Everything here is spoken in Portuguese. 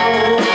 Yeah.